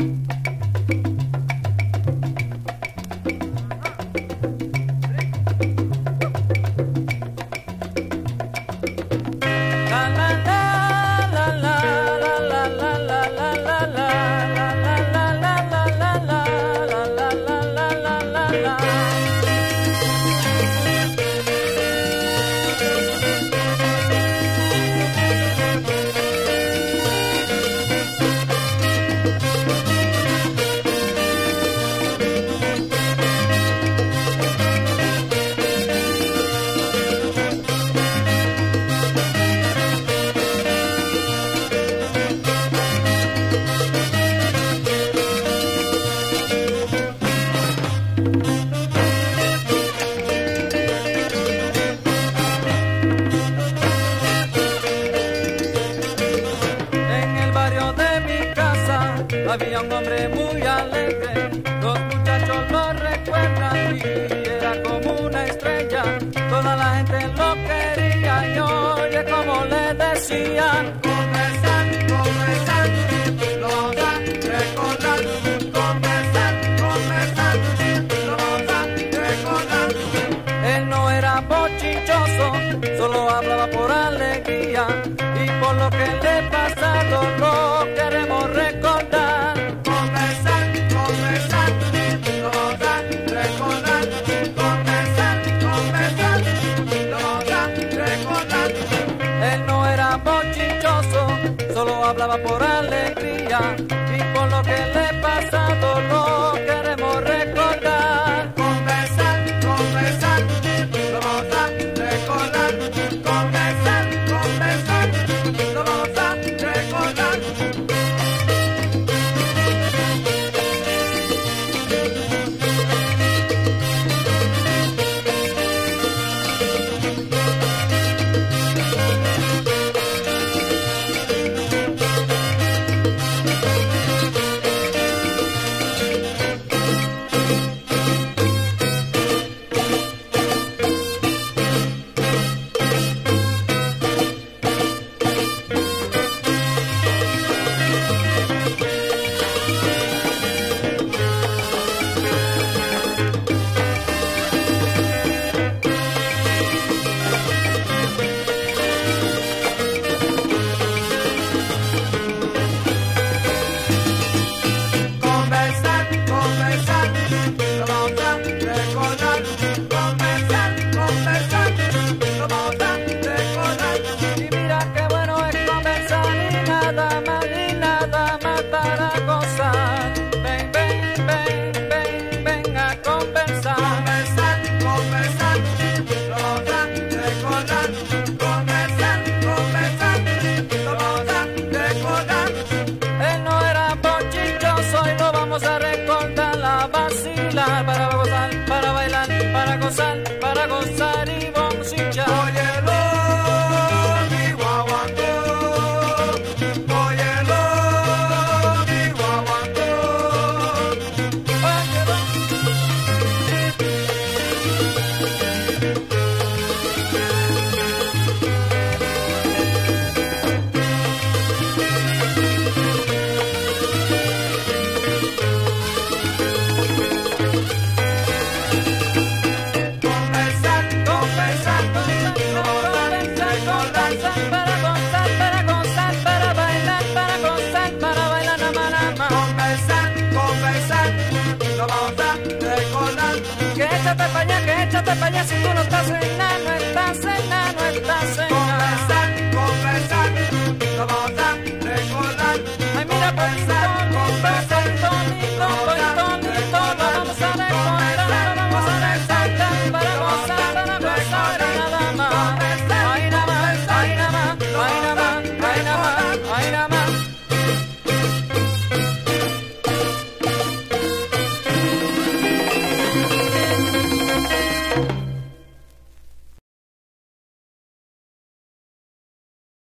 you. había un hombre muy alegre, los muchachos lo recuerdan y era como una estrella, toda la gente lo quería y oye como le decían. hablaba por alegría y con lo que le te bañas y tú no estás en nada.